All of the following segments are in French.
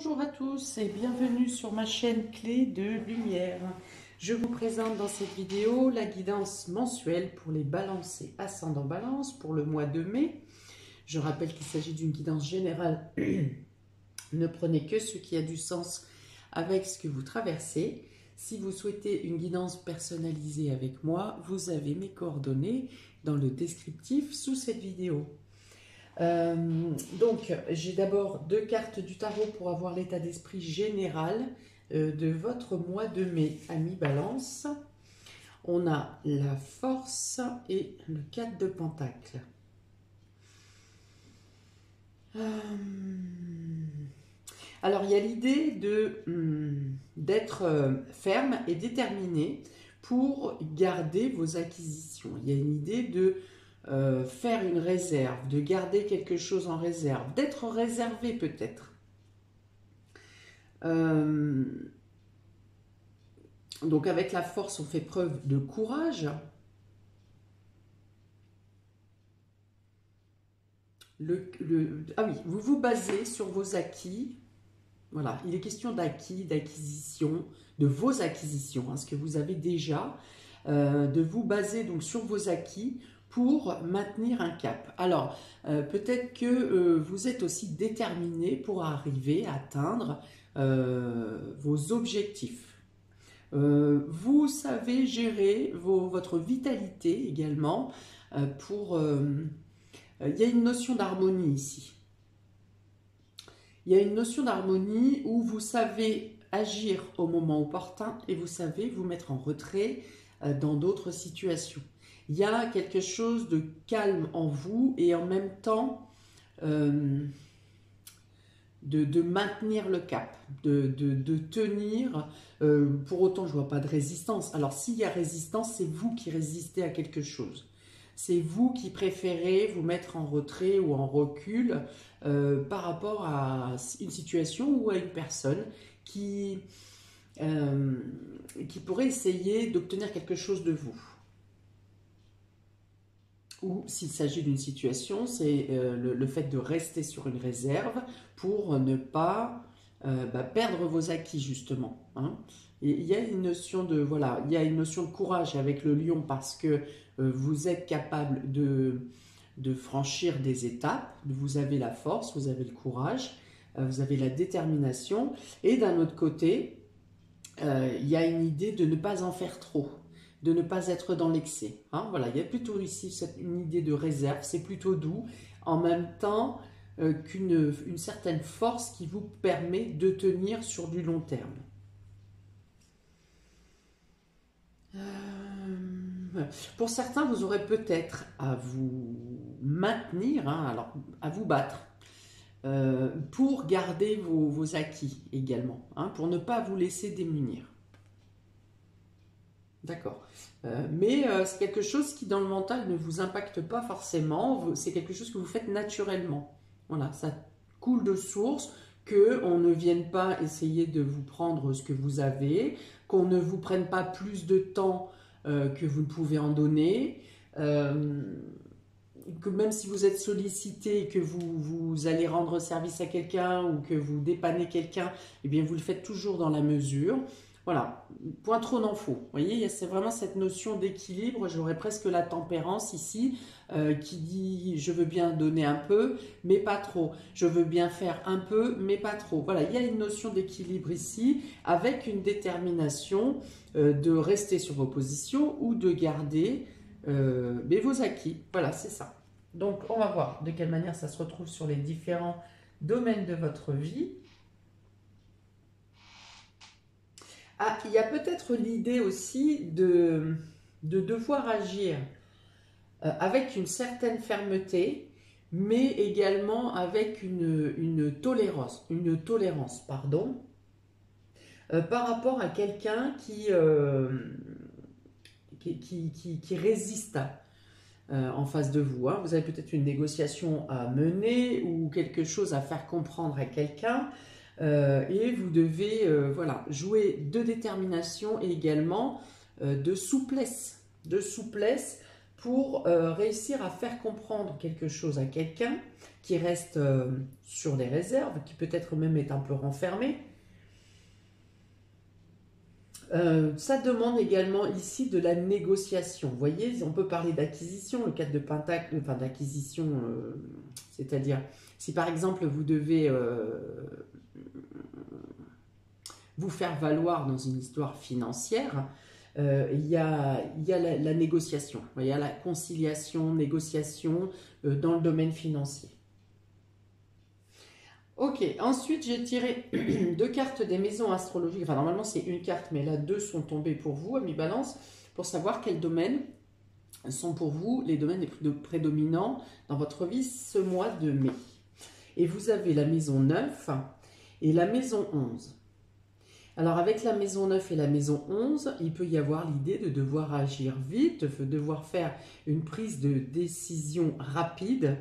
Bonjour à tous et bienvenue sur ma chaîne Clé de Lumière. Je vous présente dans cette vidéo la guidance mensuelle pour les balances ascendant balance pour le mois de mai. Je rappelle qu'il s'agit d'une guidance générale. ne prenez que ce qui a du sens avec ce que vous traversez. Si vous souhaitez une guidance personnalisée avec moi, vous avez mes coordonnées dans le descriptif sous cette vidéo. Euh, donc, j'ai d'abord deux cartes du tarot pour avoir l'état d'esprit général euh, de votre mois de mai, ami Balance. On a la force et le 4 de Pentacle. Euh, alors, il y a l'idée hmm, d'être ferme et déterminé pour garder vos acquisitions. Il y a une idée de euh, faire une réserve, de garder quelque chose en réserve, d'être réservé peut-être. Euh, donc avec la force, on fait preuve de courage. Le, ah oui, vous vous basez sur vos acquis. Voilà, il est question d'acquis, d'acquisition, de vos acquisitions, hein, ce que vous avez déjà, euh, de vous baser donc sur vos acquis pour maintenir un cap. Alors, euh, peut-être que euh, vous êtes aussi déterminé pour arriver à atteindre euh, vos objectifs. vous savez gérer votre vitalité également pour... il y a une notion d'harmonie ici. Il y a une notion d'harmonie où vous savez agir au moment opportun et vous savez vous mettre en retrait dans d'autres situations il y a quelque chose de calme en vous et en même temps euh, de, maintenir le cap, de, tenir. Euh, pour autant, je ne vois pas de résistance. Alors, s'il y a résistance, c'est vous qui résistez à quelque chose. C'est vous qui préférez vous mettre en retrait ou en recul euh, par rapport à une situation ou à une personne qui, qui pourrait essayer d'obtenir quelque chose de vous ou s'il s'agit d'une situation, c'est euh, le, fait de rester sur une réserve pour ne pas euh, bah, perdre vos acquis justement. Hein. il y a une notion de courage avec le lion parce que euh, vous êtes capable de franchir des étapes, vous avez la force, vous avez le courage, vous avez la détermination, et d'un autre côté, il y a une idée de ne pas en faire trop de ne pas être dans l'excès. Hein. voilà, il y a plutôt ici une idée de réserve, c'est plutôt doux, en même temps euh, qu'une une certaine force qui vous permet de tenir sur du long terme. Euh, pour certains, vous aurez peut-être à vous maintenir, hein, à vous battre, euh, pour garder vos, acquis également, hein, pour ne pas vous laisser démunir. D'accord. Euh, mais euh, c'est quelque chose qui dans le mental ne vous impacte pas forcément, c'est quelque chose que vous faites naturellement. Voilà, ça coule de source, qu'on ne vienne pas essayer de vous prendre ce que vous avez, qu'on ne vous prenne pas plus de temps euh, que vous ne pouvez en donner, que même si vous êtes sollicité que vous, vous allez rendre service à quelqu'un ou que vous dépannez quelqu'un, eh bien vous le faites toujours dans la mesure. Voilà, point trop n'en faut. Vous voyez, c'est vraiment cette notion d'équilibre. J'aurais presque la tempérance ici euh, qui dit je veux bien donner un peu, mais pas trop. Je veux bien faire un peu, mais pas trop. Voilà, il y a une notion d'équilibre ici avec une détermination euh, de rester sur vos positions ou de garder euh, vos acquis. Voilà, c'est ça. Donc, on va voir de quelle manière ça se retrouve sur les différents domaines de votre vie. Ah, il y a peut-être l'idée aussi de, de devoir agir euh, avec une certaine fermeté, mais également avec une, tolérance, pardon, euh, par rapport à quelqu'un qui, euh, qui, résiste en face de vous. Hein. Vous avez peut-être une négociation à mener ou quelque chose à faire comprendre à quelqu'un. Euh, et vous devez euh, voilà, jouer de détermination et également euh, de souplesse, de souplesse pour réussir à faire comprendre quelque chose à quelqu'un qui reste sur les réserves, qui peut-être même est un peu renfermé. Ça demande également ici de la négociation. Vous voyez, on peut parler d'acquisition, le cadre de Pentacle, enfin d'acquisition, c'est-à-dire si par exemple vous devez vous faire valoir dans une histoire financière, euh, il y a, la, négociation, il y a la conciliation, négociation euh, dans le domaine financier. Ok, ensuite j'ai tiré deux cartes des maisons astrologiques. Enfin, normalement c'est une carte, mais là deux sont tombées pour vous, amis balance, pour savoir quels domaines sont pour vous les domaines les plus prédominants dans votre vie ce mois de mai. Et vous avez la maison 9 et la maison 11. Alors avec la maison 9 et la maison 11, il peut y avoir l'idée de devoir agir vite, de devoir faire une prise de décision rapide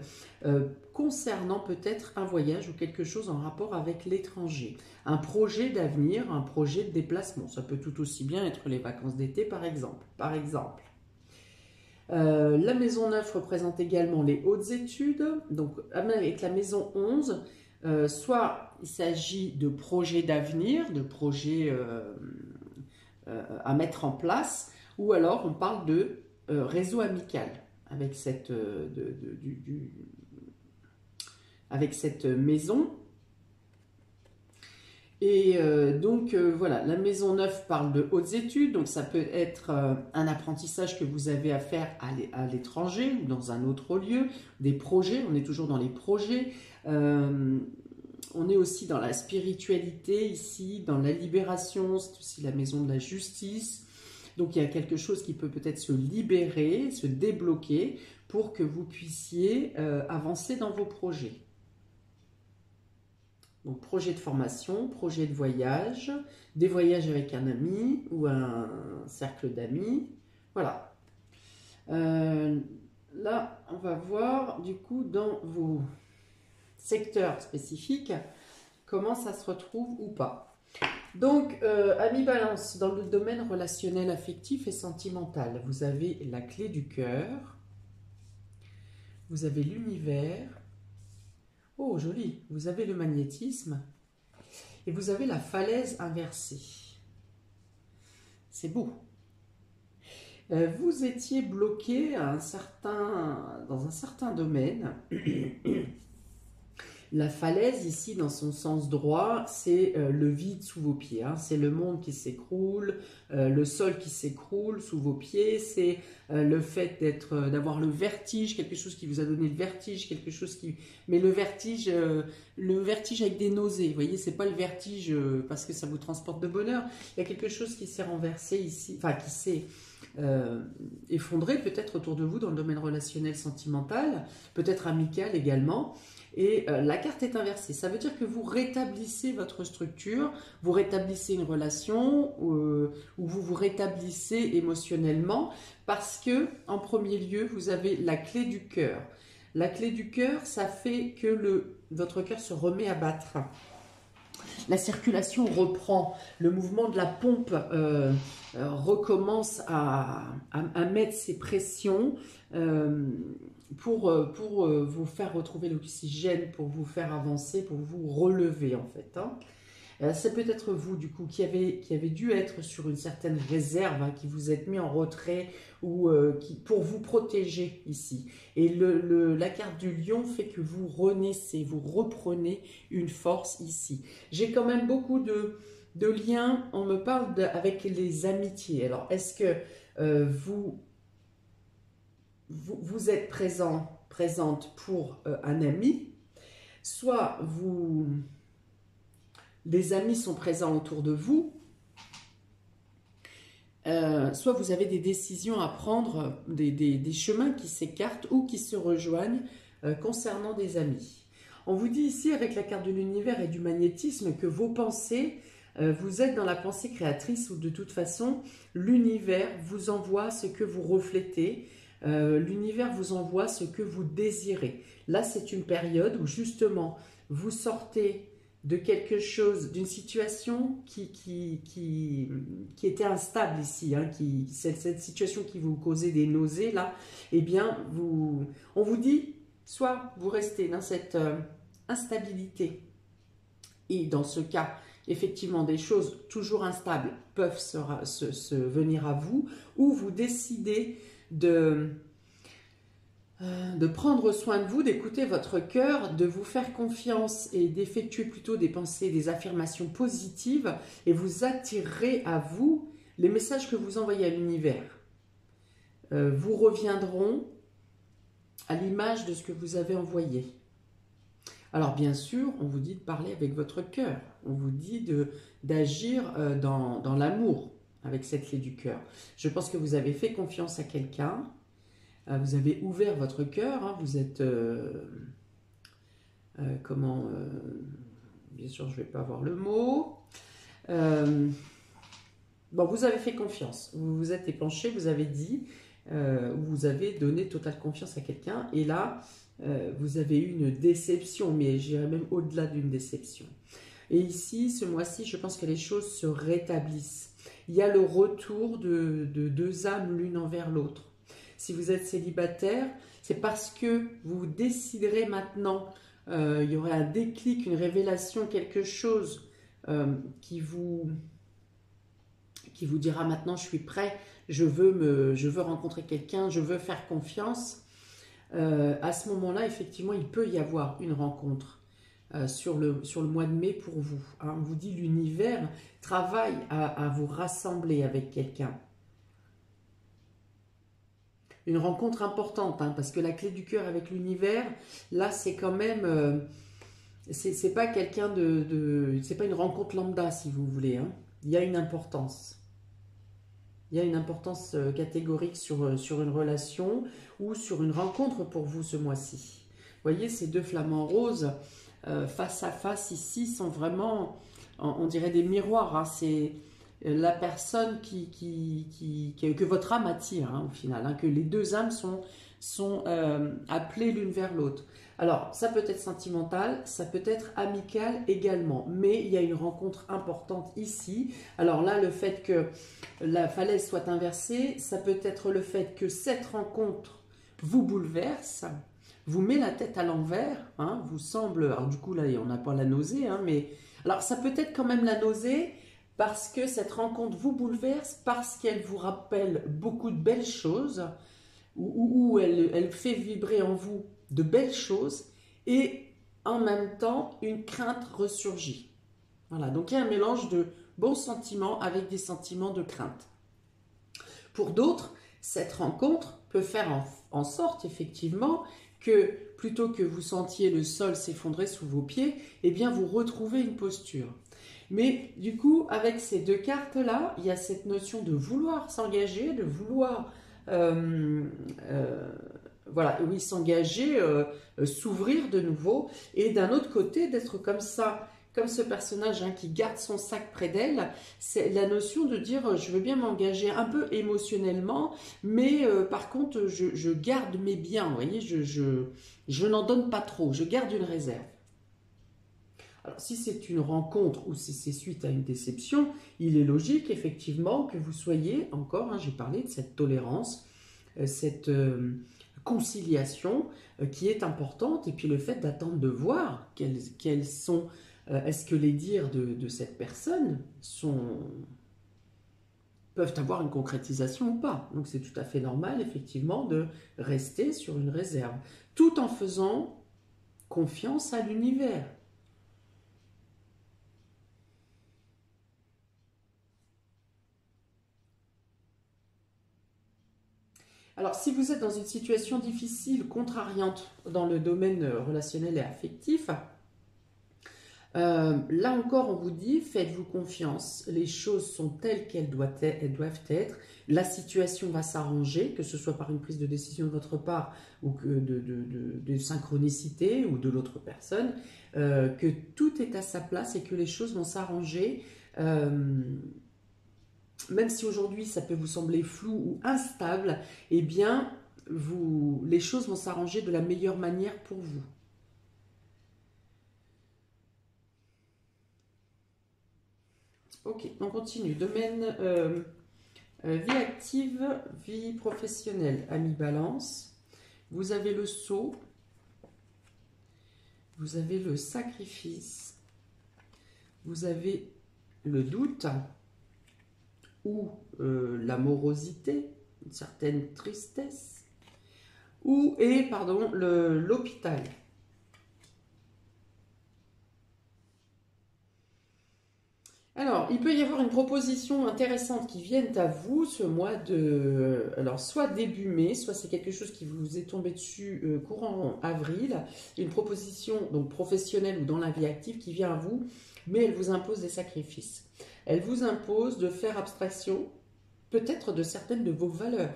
euh, concernant peut-être un voyage ou quelque chose en rapport avec l'étranger. Un projet d'avenir, un projet de déplacement. Ça peut tout aussi bien être les vacances d'été par exemple. Euh, la maison 9 représente également les hautes études. Donc avec la maison 11, euh, soit il s'agit de projets d'avenir, de projets euh, euh, à mettre en place, ou alors on parle de réseau amical avec cette, maison. Et donc voilà, la maison neuve parle de hautes études, donc ça peut être un apprentissage que vous avez à faire à l'étranger ou dans un autre lieu, des projets, on est toujours dans les projets, euh, on est aussi dans la spiritualité ici, dans la libération, c'est aussi la maison de la justice. Donc il y a quelque chose qui peut peut-être se libérer, se débloquer pour que vous puissiez euh, avancer dans vos projets. Donc projet de formation, projet de voyage, des voyages avec un ami ou un cercle d'amis. Voilà. Euh, là, on va voir du coup dans vos secteur spécifique, comment ça se retrouve ou pas. Donc, euh, ami balance, dans le domaine relationnel, affectif et sentimental, vous avez la clé du cœur, vous avez l'univers, oh joli, vous avez le magnétisme, et vous avez la falaise inversée. C'est beau. Euh, vous étiez bloqué dans un certain domaine La falaise, ici, dans son sens droit, c'est euh, le vide sous vos pieds. Hein. C'est le monde qui s'écroule, euh, le sol qui s'écroule sous vos pieds. C'est euh, le fait d'être, d'avoir le vertige, quelque chose qui vous a donné le vertige, quelque chose qui... Mais le vertige, le vertige avec des nausées, vous voyez, c'est pas le vertige parce que ça vous transporte de bonheur. Il y a quelque chose qui s'est renversé ici, enfin qui s'est... effondré peut-être autour de vous dans le domaine relationnel sentimental, peut-être amical également et euh, la carte est inversée. Ça veut dire que vous rétablissez votre structure, vous rétablissez une relation euh, ou vous vous rétablissez émotionnellement parce que, en premier lieu, vous avez la clé du cœur. La clé du cœur, ça fait que votre cœur se remet à battre. La circulation reprend, le mouvement de la pompe euh, recommence à, mettre ses pressions pour, euh, pour euh, vous faire retrouver l'oxygène, pour vous faire avancer, pour vous relever en fait. Hein. Euh, c'est peut-être vous du coup qui avez, qui dû être sur une certaine réserve, hein, qui vous êtes mis en retrait ou qui, pour vous protéger ici. Et le, la carte du lion fait que vous renaissez, vous reprenez une force ici. J'ai quand même beaucoup de, de liens, on me parle avec les amitiés. Alors est-ce que vous vous, êtes présent, présente pour euh, un ami, soit vous, des amis sont présents autour de vous, euh, soit vous avez des décisions à prendre, des, chemins qui s'écartent ou qui se rejoignent euh, concernant des amis. On vous dit ici avec la carte de l'univers et du magnétisme que vos pensées, vous êtes dans la pensée créatrice ou de toute façon l'univers vous envoie ce que vous reflétez euh, l'univers vous envoie ce que vous désirez. Là, c'est une période où justement, vous sortez de quelque chose, d'une situation qui, était instable ici, hein, cette, situation qui vous causait des nausées, là, eh bien, vous, on vous dit, soit vous restez dans cette euh, instabilité, et dans ce cas, effectivement, des choses toujours instables peuvent se, venir à vous, ou vous décidez de de prendre soin de vous, d'écouter votre cœur, de vous faire confiance et d'effectuer plutôt des pensées, des affirmations positives et vous attirerez à vous les messages que vous envoyez à l'univers. Euh, vous reviendront à l'image de ce que vous avez envoyé. Alors bien sûr, on vous dit de parler avec votre cœur, on vous dit d'agir euh, dans, dans l'amour avec cette clé du cœur. Je pense que vous avez fait confiance à quelqu'un, vous avez ouvert votre cœur, hein, vous êtes... Euh, euh, comment... Euh, bien sûr, je ne vais pas avoir le mot. bon, vous avez fait confiance, vous vous êtes épanché, vous avez dit, vous avez donné totale confiance à quelqu'un, et là, vous avez eu une déception, mais j'irais même au-delà d'une déception. Et ici, ce mois-ci, je pense que les choses se rétablissent. Il y a le retour de deux âmes l'une envers l'autre. Si vous êtes célibataire, c'est parce que vous déciderez maintenant, euh, il y aurait un déclic, une révélation, quelque chose euh, qui, vous, qui vous dira maintenant je suis prêt, je veux, me, je veux rencontrer quelqu'un, je veux faire confiance. Euh, à ce moment-là, effectivement, il peut y avoir une rencontre. sur, le, sur le mois de mai pour vous. Hein. On vous dit l'univers travaille à vous rassembler avec quelqu'un une rencontre importante, hein, parce que la clé du cœur avec l'univers, là, c'est quand même, euh, c'est pas quelqu'un de, c'est pas une rencontre lambda, si vous voulez. Hein. Il y a une importance. Il y a une importance euh, catégorique sur, euh, sur une relation ou sur une rencontre pour vous ce mois-ci. Voyez, ces deux flamants roses face à face ici sont vraiment, on, dirait des miroirs. Hein. La personne qui, qui, que votre âme attire hein, au final, hein, que les deux âmes sont, sont euh, appelées l'une vers l'autre. Alors, ça peut être sentimental, ça peut être amical également, mais il y a une rencontre importante ici. Alors là, le fait que la falaise soit inversée, ça peut être le fait que cette rencontre vous bouleverse, vous met la tête à l'envers, hein, vous semble, alors du coup là, on n'a pas la nausée, mais alors ça peut être quand même la nausée, parce que cette rencontre vous bouleverse, parce qu'elle vous rappelle beaucoup de belles choses, ou, elle, fait vibrer en vous de belles choses, et en même temps, une crainte ressurgit. Voilà, donc il y a un mélange de bons sentiments avec des sentiments de crainte. Pour d'autres, cette rencontre peut faire en, en sorte, effectivement, que plutôt que vous sentiez le sol s'effondrer sous vos pieds, eh bien vous retrouvez une posture. Mais du coup, avec ces deux cartes-là, il y a cette notion de vouloir s'engager, de vouloir, euh, euh, voilà, oui, s'engager, euh, s'ouvrir de nouveau, et d'un autre côté, d'être comme ça, comme ce personnage hein, qui garde son sac près d'elle, c'est la notion de dire je veux bien m'engager un peu émotionnellement, mais par contre je, garde mes biens, vous voyez, je n'en donne pas trop, je garde une réserve. Si c'est une rencontre ou si c'est suite à une déception, il est logique effectivement que vous soyez, encore, hein, j'ai parlé de cette tolérance, euh, cette euh, conciliation euh, qui est importante, et puis le fait d'attendre de voir quels, sont, est-ce que les dires de, cette personne sont, peuvent avoir une concrétisation ou pas. Donc c'est tout à fait normal, effectivement, de rester sur une réserve, tout en faisant confiance à l'univers. Alors, si vous êtes dans une situation difficile, contrariante dans le domaine relationnel et affectif, euh, là encore, on vous dit, faites-vous confiance, les choses sont telles qu'elles doivent être, la situation va s'arranger, que ce soit par une prise de décision de votre part ou que de, synchronicité ou de l'autre personne, euh, que tout est à sa place et que les choses vont s'arranger. Euh, même si aujourd'hui ça peut vous sembler flou ou instable, eh bien, vous, les choses vont s'arranger de la meilleure manière pour vous. Ok, on continue. Domaine euh, euh, vie active, vie professionnelle, ami balance. Vous avez le saut. Vous avez le sacrifice. Vous avez le doute ou euh, une certaine tristesse, ou, et, pardon, l'hôpital. Alors, il peut y avoir une proposition intéressante qui vienne à vous ce mois de... Alors, soit début mai, soit c'est quelque chose qui vous est tombé dessus euh, courant avril. Une proposition donc professionnelle ou dans la vie active qui vient à vous, mais elle vous impose des sacrifices. Elle vous impose de faire abstraction peut-être de certaines de vos valeurs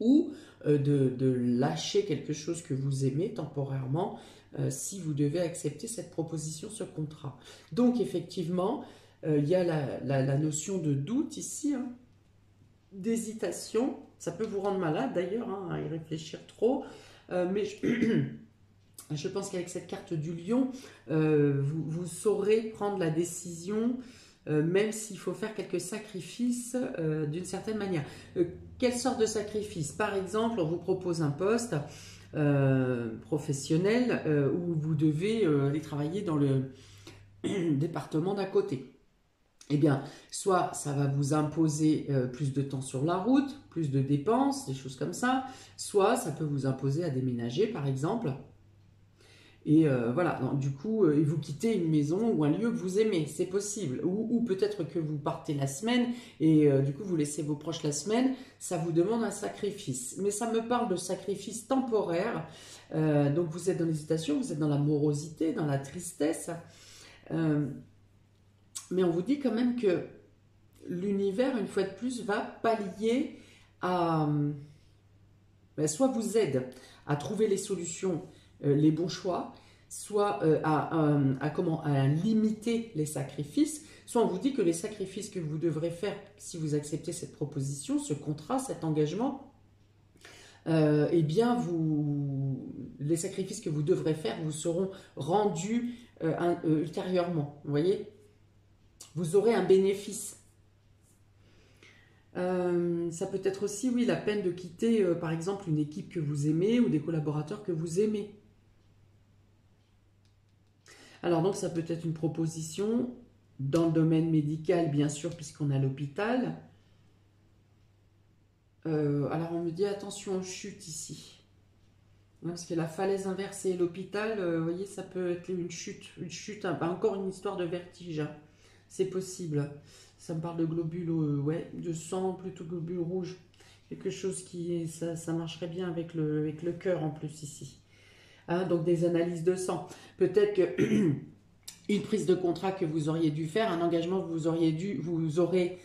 ou euh, de, lâcher quelque chose que vous aimez temporairement euh, si vous devez accepter cette proposition, ce contrat. Donc effectivement, euh, il y a la, notion de doute ici, hein, d'hésitation. Ça peut vous rendre malade d'ailleurs, hein, à y réfléchir trop. mais je, pense qu'avec cette carte du lion, vous, saurez prendre la décision même s'il faut faire quelques sacrifices d'une certaine manière. quelle sorte de sacrifice? Par exemple, on vous propose un poste euh, professionnel euh, où vous devez euh, aller travailler dans le département d'à côté. Eh bien, soit ça va vous imposer plus de temps sur la route, plus de dépenses, des choses comme ça, soit ça peut vous imposer à déménager, par exemple, et euh, voilà, du coup, euh, vous quittez une maison ou un lieu que vous aimez, c'est possible. Ou, peut-être que vous partez la semaine et euh, du coup, vous laissez vos proches la semaine, ça vous demande un sacrifice. Mais ça me parle de sacrifice temporaire. donc, vous êtes dans l'hésitation, vous êtes dans la morosité, dans la tristesse. mais on vous dit quand même que l'univers, une fois de plus, va pallier à... Ben, soit vous aide à trouver les solutions les bons choix, soit euh, à, comment, limiter les sacrifices, soit on vous dit que les sacrifices que vous devrez faire si vous acceptez cette proposition, ce contrat, cet engagement, euh, eh bien, vous, les sacrifices que vous devrez faire vous seront rendus ultérieurement. Vous voyez? Vous aurez un bénéfice. ça peut être aussi, oui, la peine de quitter, par exemple, une équipe que vous aimez ou des collaborateurs que vous aimez. Alors donc ça peut être une proposition dans le domaine médical, bien sûr, puisqu'on a l'hôpital. Euh, alors on me dit attention aux chutes ici. parce que la falaise inversée et l'hôpital, euh, vous voyez, ça peut être une chute. Une chute, hein, encore une histoire de vertige. Hein. C'est possible. Ça me parle de globules, euh, ouais, de sang, plutôt globules rouges. Quelque chose qui, ça, ça marcherait bien avec le, avec le cœur en plus ici. Hein, donc des analyses de sang. Peut-être que une prise de contrat que vous auriez dû faire, un engagement que vous auriez dû, vous aurez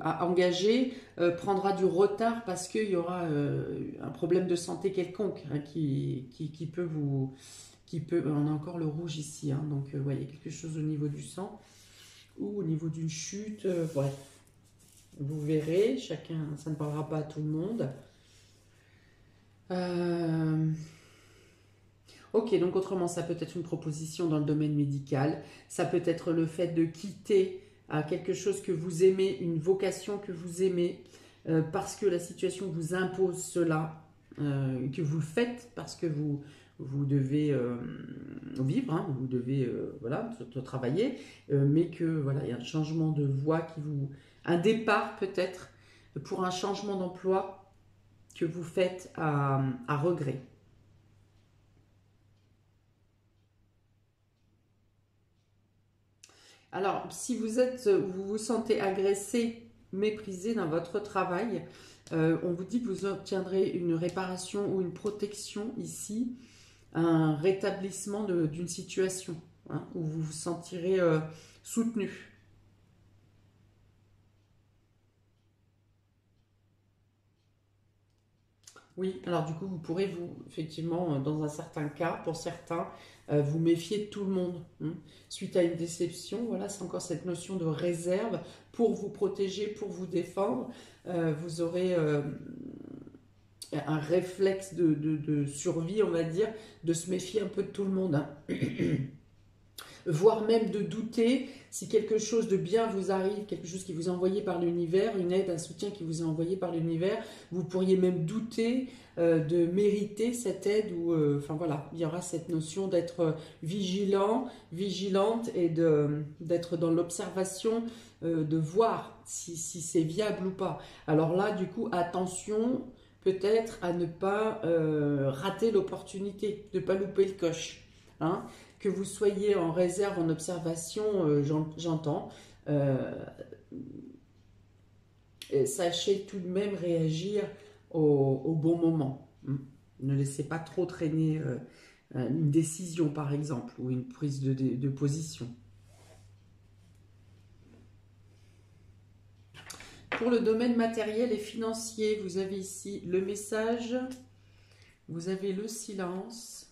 à engager euh, prendra du retard parce qu'il y aura euh, un problème de santé quelconque hein, qui, peut vous qui peut on a encore le rouge ici hein, donc euh, voyez quelque chose au niveau du sang ou au niveau d'une chute bref vous verrez chacun ça ne parlera pas à tout le monde Ok, donc autrement, ça peut être une proposition dans le domaine médical, ça peut être le fait de quitter euh, quelque chose que vous aimez, une vocation que vous aimez, euh, parce que la situation vous impose cela, euh, que vous le faites parce que vous, vous devez vivre, hein, vous devez voilà, travailler, mais que voilà, il y a un changement de voie qui vous. un départ peut-être pour un changement d'emploi que vous faites à regret. Alors, si vous êtes, vous vous sentez agressé, méprisé dans votre travail, euh, on vous dit que vous obtiendrez une réparation ou une protection ici, un rétablissement d'une situation hein, où vous vous sentirez euh, soutenu. Oui, alors du coup, vous pourrez vous, effectivement, dans un certain cas, pour certains, euh, vous méfiez de tout le monde. Hein. Suite à une déception, voilà, c'est encore cette notion de réserve pour vous protéger, pour vous défendre. Euh, vous aurez euh, un réflexe de, survie, on va dire, de se méfier un peu de tout le monde. Hein. voire même de douter si quelque chose de bien vous arrive, quelque chose qui vous est envoyé par l'univers, une aide, un soutien qui vous est envoyé par l'univers, vous pourriez même douter euh, de mériter cette aide ou euh, enfin voilà, il y aura cette notion d'être vigilant, vigilante et d'être dans l'observation, euh, de voir si, c'est viable ou pas. Alors là, du coup, attention peut-être à ne pas rater l'opportunité, de ne pas louper le coche. Hein que vous soyez en réserve, en observation, euh, j'entends. Euh, sachez tout de même réagir au, bon moment. Hmm. Ne laissez pas trop traîner euh, une décision, par exemple, ou une prise de position. Pour le domaine matériel et financier, vous avez ici le message, vous avez le silence,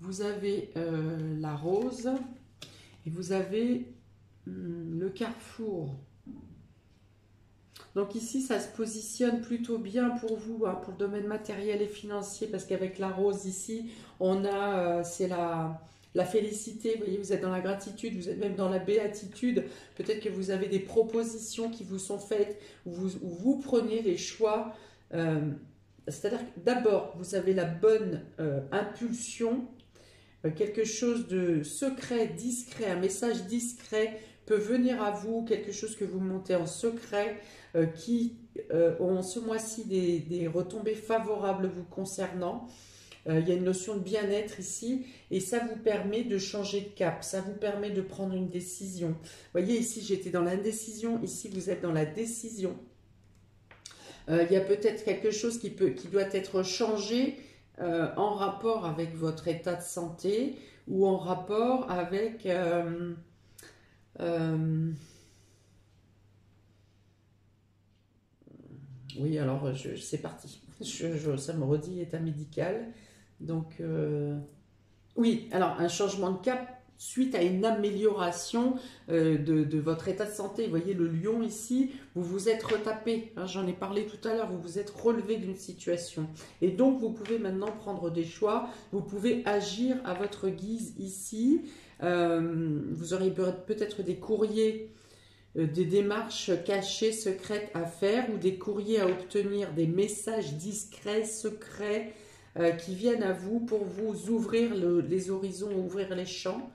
vous avez euh, la rose et vous avez hmm, le carrefour. Donc ici, ça se positionne plutôt bien pour vous, hein, pour le domaine matériel et financier, parce qu'avec la rose ici, on a, euh, c'est la, la félicité, vous voyez, vous êtes dans la gratitude, vous êtes même dans la béatitude. Peut-être que vous avez des propositions qui vous sont faites, où vous, prenez les choix. Euh, c'est-à-dire que d'abord, vous avez la bonne impulsion quelque chose de secret, discret, un message discret peut venir à vous, quelque chose que vous montez en secret, euh, qui euh, ont ce mois-ci des, retombées favorables vous concernant. il y a une notion de bien-être ici et ça vous permet de changer de cap, ça vous permet de prendre une décision. Vous voyez ici j'étais dans l'indécision, ici vous êtes dans la décision. il y a peut-être quelque chose qui, peut, qui doit être changé euh, en rapport avec votre état de santé ou en rapport avec... Euh, euh, oui, alors c'est parti. ça me redit état médical. Donc, oui, alors un changement de cap suite à une amélioration euh, de, votre état de santé. Vous voyez le lion ici, vous vous êtes retapé, hein, j'en ai parlé tout à l'heure, vous vous êtes relevé d'une situation. Et donc vous pouvez maintenant prendre des choix, vous pouvez agir à votre guise ici. Euh, vous aurez peut-être des courriers, euh, des démarches cachées, secrètes à faire ou des courriers à obtenir, des messages discrets, secrets. qui viennent à vous pour vous ouvrir les horizons, ouvrir les champs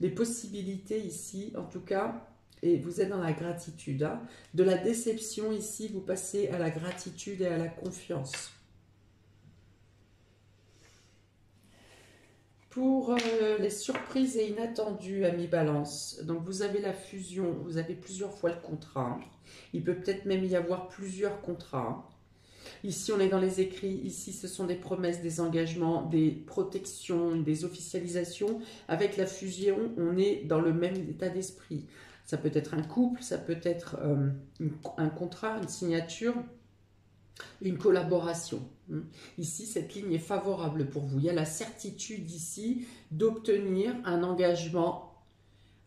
les possibilités ici, en tout cas, et vous êtes dans la gratitude. Hein. De la déception ici, vous passez à la gratitude et à la confiance. Pour euh, les surprises et inattendues, amis balance, donc vous avez la fusion, vous avez plusieurs fois le contrat. Il peut peut-être même y avoir plusieurs contrats. Ici, on est dans les écrits. Ici, ce sont des promesses, des engagements, des protections, des officialisations. Avec la fusion, on est dans le même état d'esprit. Ça peut être un couple, ça peut être euh, un contrat, une signature, une collaboration. Ici, cette ligne est favorable pour vous. Il y a la certitude ici d'obtenir un engagement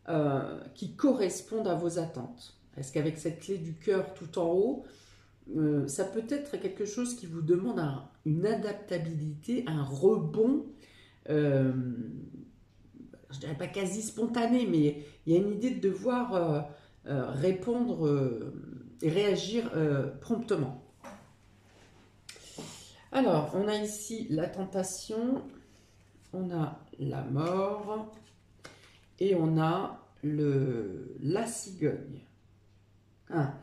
euh, qui corresponde à vos attentes. Est-ce qu'avec cette clé du cœur tout en haut, euh, ça peut être quelque chose qui vous demande une adaptabilité, un rebond, euh, je dirais pas quasi spontané, mais il y a une idée de devoir euh, répondre et réagir promptement. Alors, on a ici la tentation, on a la mort et on a le, la cigogne. Ah.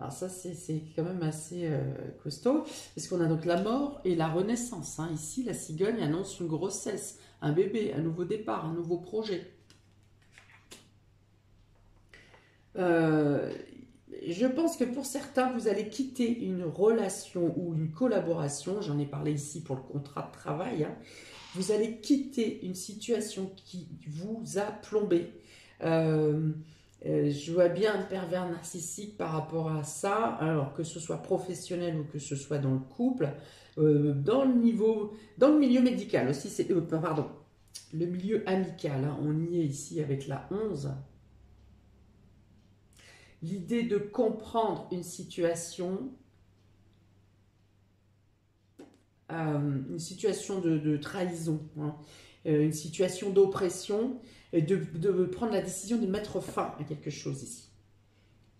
Alors ça, c'est quand même assez euh, costaud, parce qu'on a donc la mort et la renaissance. Hein. Ici, la cigogne annonce une grossesse, un bébé, un nouveau départ, un nouveau projet. Euh, je pense que pour certains, vous allez quitter une relation ou une collaboration, j'en ai parlé ici pour le contrat de travail, hein. vous allez quitter une situation qui vous a plombé. Euh, euh, je vois bien un pervers narcissique par rapport à ça, alors que ce soit professionnel ou que ce soit dans le couple, euh, dans le niveau, dans le milieu médical aussi, c'est, euh, pardon, le milieu amical, hein, on y est ici avec la 11. L'idée de comprendre une situation, une situation de, trahison, hein. une situation d'oppression, de, de, prendre la décision de mettre fin à quelque chose ici.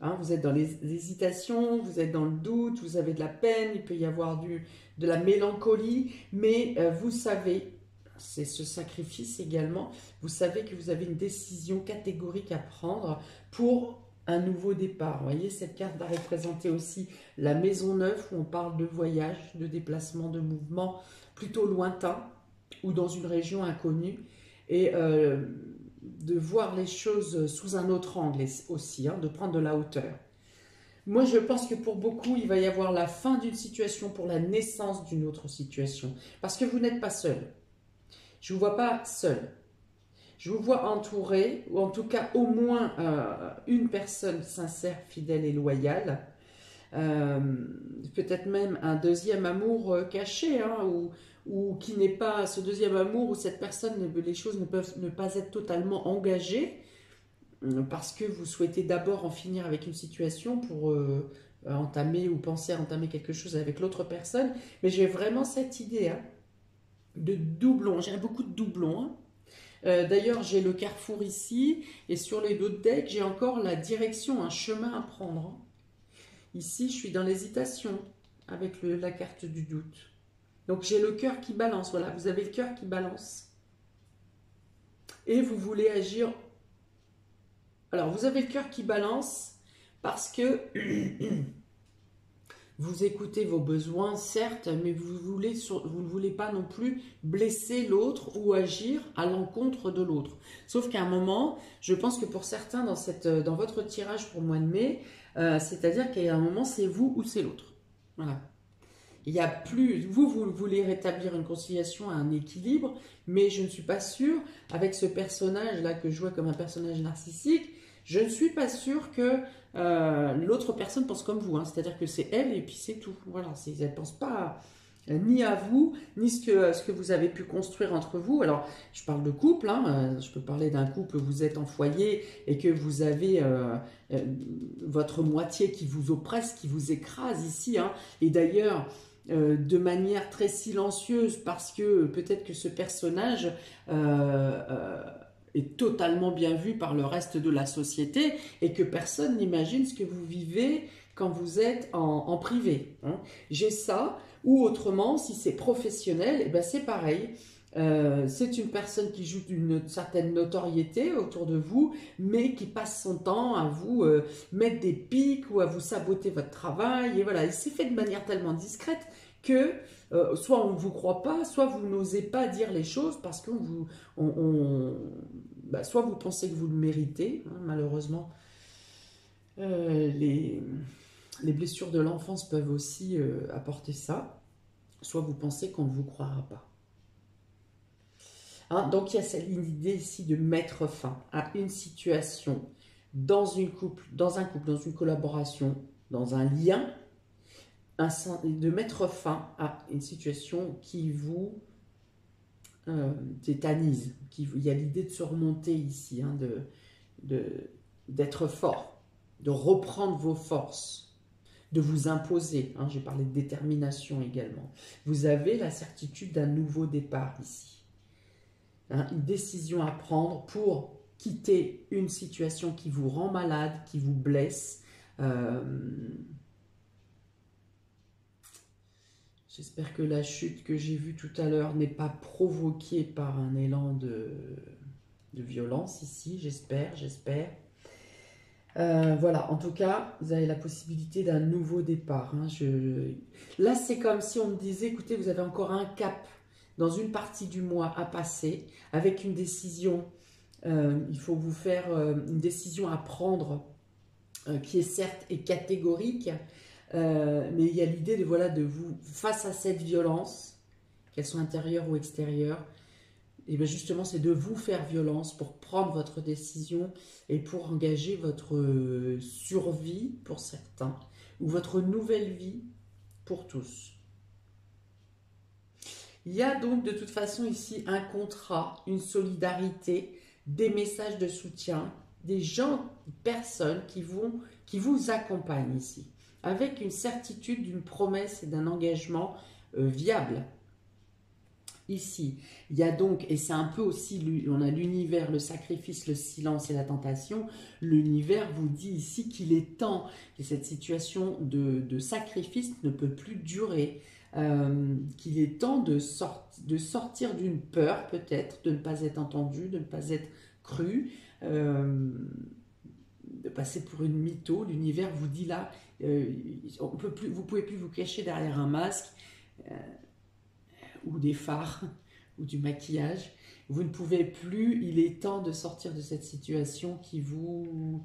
Hein, vous êtes dans l'hésitation, vous êtes dans le doute, vous avez de la peine, il peut y avoir du, de la mélancolie, mais vous savez c'est ce sacrifice également. Vous savez que vous avez une décision catégorique à prendre pour un nouveau départ. Vous voyez, cette carte va représenter aussi la maison neuve où on parle de voyage, de déplacement, de mouvement plutôt lointain ou dans une région inconnue et euh, de voir les choses sous un autre angle aussi, hein, de prendre de la hauteur. Moi, je pense que pour beaucoup, il va y avoir la fin d'une situation pour la naissance d'une autre situation. Parce que vous n'êtes pas seul. Je ne vous vois pas seul. Je vous vois entouré, ou en tout cas au moins euh, une personne sincère, fidèle et loyale. Euh, peut-être même un deuxième amour euh, caché, hein, ou, qui n'est pas ce deuxième amour où cette personne, les choses ne peuvent ne pas être totalement engagées, parce que vous souhaitez d'abord en finir avec une situation pour entamer ou penser à entamer quelque chose avec l'autre personne. Mais j'ai vraiment cette idée. Hein, de doublons. J'ai beaucoup de doublons. Hein. Euh, d'ailleurs, j'ai le carrefour ici, et sur les deux decks, j'ai encore la direction, un chemin à prendre. Ici, je suis dans l'hésitation avec la carte du doute. Donc, j'ai le cœur qui balance. Voilà, vous avez le cœur qui balance. Et vous voulez agir. Alors, vous avez le cœur qui balance parce que Vous écoutez vos besoins, certes, mais vous, ne voulez pas non plus blesser l'autre ou agir à l'encontre de l'autre. Sauf qu'à un moment, je pense que pour certains dans, votre tirage pour le mois de mai, euh, c'est-à-dire a un moment, c'est vous ou c'est l'autre. Voilà. Il y plus, vous, vous voulez rétablir une conciliation, un équilibre, mais je ne suis pas sûre, avec ce personnage-là que je vois comme un personnage narcissique, je ne suis pas sûre que euh, l'autre personne pense comme vous. Hein. C'est-à-dire que c'est elle et puis c'est tout. Voilà, elle ne pense pas euh, ni à vous, ni ce que, ce que vous avez pu construire entre vous. Alors, je parle de couple, hein, euh, je peux parler d'un couple, vous êtes en foyer et que vous avez votre moitié qui vous oppresse, qui vous écrase ici. Hein. Et d'ailleurs, de manière très silencieuse, parce que peut-être que ce personnage totalement bien vu par le reste de la société et que personne n'imagine ce que vous vivez quand vous êtes en, privé. Hein. J'ai ça, ou autrement, si c'est professionnel, eh ben c'est pareil. Euh, c'est une personne qui joue d'une certaine notoriété autour de vous, mais qui passe son temps à vous euh, mettre des pics ou à vous saboter votre travail. Et voilà, il s'est fait de manière tellement discrète que euh, soit on ne vous croit pas, soit vous n'osez pas dire les choses parce que vous, bah, soit vous pensez que vous le méritez, hein, malheureusement. Euh, les, les, blessures de l'enfance peuvent aussi euh, apporter ça, soit vous pensez qu'on ne vous croira pas. Hein, donc il y a cette idée ici de mettre fin à une situation dans, une couple, dans un couple, dans une collaboration, dans un lien, de mettre fin à une situation qui vous euh, tétanise. il y a l'idée de se remonter ici, hein, d'être fort, de reprendre vos forces, de vous imposer. Hein, j'ai parlé de détermination également. Vous avez la certitude d'un nouveau départ ici. Hein, une décision à prendre pour quitter une situation qui vous rend malade, qui vous blesse. Euh, J'espère que la chute que j'ai vue tout à l'heure n'est pas provoquée par un élan de, violence ici, j'espère, j'espère. Euh, voilà, en tout cas, vous avez la possibilité d'un nouveau départ. Hein. Là, c'est comme si on me disait, écoutez, vous avez encore un cap dans une partie du mois à passer avec une décision. Euh, il faut vous faire euh, une décision à prendre qui est certes et catégorique, euh, mais il y a l'idée de, voilà, de vous, face à cette violence, qu'elle soit intérieure ou extérieure, et bien justement, c'est de vous faire violence pour prendre votre décision et pour engager votre euh, survie pour certains, ou votre nouvelle vie pour tous. Il y a donc de toute façon ici un contrat, une solidarité, des messages de soutien, des gens, personnes qui, vont, qui vous accompagnent ici avec une certitude d'une promesse et d'un engagement euh, viable. ici. Il y a donc, et c'est un peu aussi, on a l'univers, le sacrifice, le silence et la tentation. L'univers vous dit ici qu'il est temps, que cette situation de, sacrifice ne peut plus durer. Euh, qu'il est temps de, sortir d'une peur peut-être, de ne pas être entendu, de ne pas être cru, euh, de passer pour une mytho. L'univers vous dit là, on peut plus, vous pouvez plus vous cacher derrière un masque ou des phares ou du maquillage. Vous ne pouvez plus, il est temps de sortir de cette situation qui vous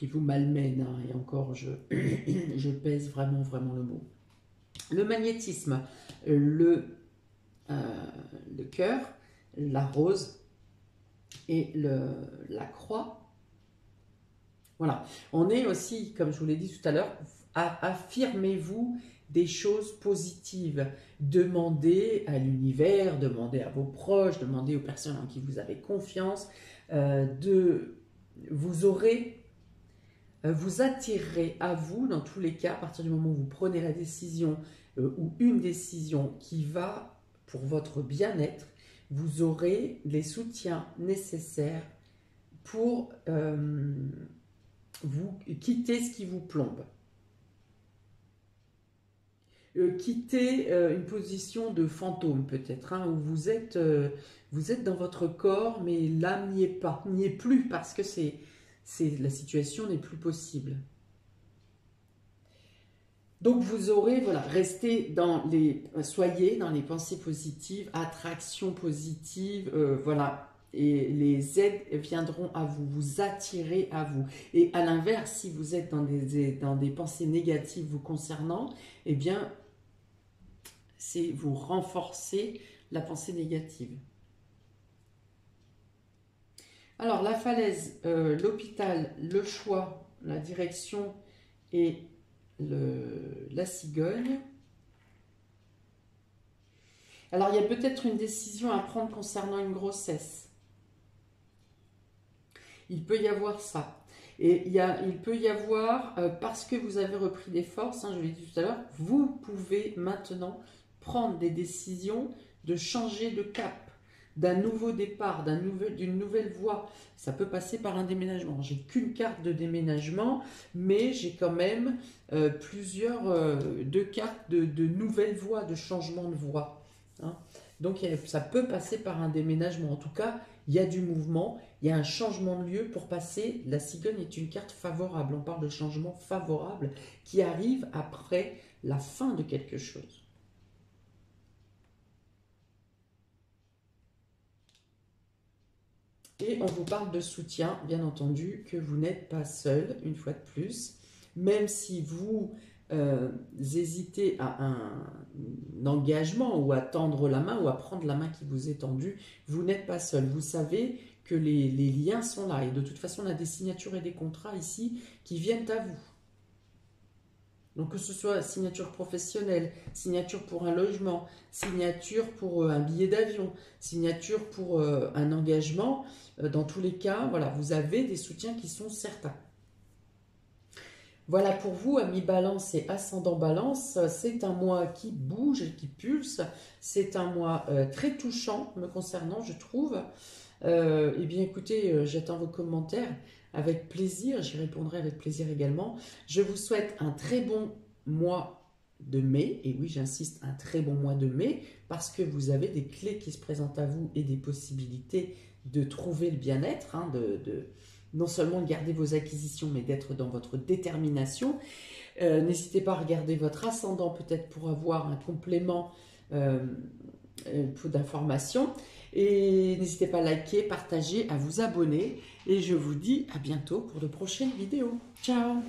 qui vous malmène. Hein. et encore, je, pèse vraiment, vraiment le mot. Le magnétisme, le, euh, cœur, la rose et la croix. Voilà. On est aussi, comme je vous l'ai dit tout à l'heure, affirmez-vous des choses positives. Demandez à l'univers, demandez à vos proches, demandez aux personnes en qui vous avez confiance. Euh, de, vous aurez, euh, vous attirerez à vous, dans tous les cas, à partir du moment où vous prenez la décision euh, ou une décision qui va pour votre bien-être, vous aurez les soutiens nécessaires pour vous quitter ce qui vous plombe. Euh, quitter euh, une position de fantôme peut-être, hein, où vous êtes, euh, vous êtes dans votre corps, mais l'âme n'y est pas, n'y est plus parce que c'est, la situation n'est plus possible. Donc vous aurez, voilà, restez dans les, soyez dans les pensées positives, attractions positives, voilà, et les aides viendront à vous, vous attirez à vous. Et à l'inverse, si vous êtes dans des, dans des pensées négatives vous concernant, eh bien, c'est vous renforcer la pensée négative. Alors, la falaise, euh, l'hôpital, le choix, la direction et la cigogne. Alors, il y a peut-être une décision à prendre concernant une grossesse. Il peut y avoir ça. Et il, y il peut y avoir, euh, parce que vous avez repris des forces, hein, je l'ai dit tout à l'heure, vous pouvez maintenant prendre des décisions de changer de cap, d'un nouveau départ, d'une nouvelle voie. Ça peut passer par un déménagement. J'ai qu'une carte de déménagement, mais j'ai quand même euh, plusieurs, euh, deux cartes de, de, nouvelles voies, de changement de voie. Hein. Donc ça peut passer par un déménagement. En tout cas, il y a du mouvement, il y a un changement de lieu pour passer. La cigogne est une carte favorable. On parle de changement favorable qui arrive après la fin de quelque chose. Et on vous parle de soutien, bien entendu, que vous n'êtes pas seul, une fois de plus. Même si vous euh, hésitez à un, engagement ou à tendre la main ou à prendre la main qui vous est tendue, vous n'êtes pas seul. Vous savez que les, les liens sont là. Et de toute façon, on a des signatures et des contrats ici qui viennent à vous. Donc que ce soit signature professionnelle, signature pour un logement, signature pour euh, un billet d'avion, signature pour euh, un engagement, dans tous les cas, voilà, vous avez des soutiens qui sont certains. Voilà pour vous, amis balance et ascendant balance, c'est un mois qui bouge qui pulse, c'est un mois très touchant me concernant, je trouve. eh bien écoutez, j'attends vos commentaires avec plaisir, j'y répondrai avec plaisir également. Je vous souhaite un très bon mois de mai, et oui j'insiste, un très bon mois de mai, parce que vous avez des clés qui se présentent à vous et des possibilités de trouver le bien-être, hein, non seulement de garder vos acquisitions, mais d'être dans votre détermination. Euh, n'hésitez pas à regarder votre ascendant peut-être pour avoir un complément euh, euh d'informations. Et n'hésitez pas à liker, partager, à vous abonner. Et je vous dis à bientôt pour de prochaines vidéos. Ciao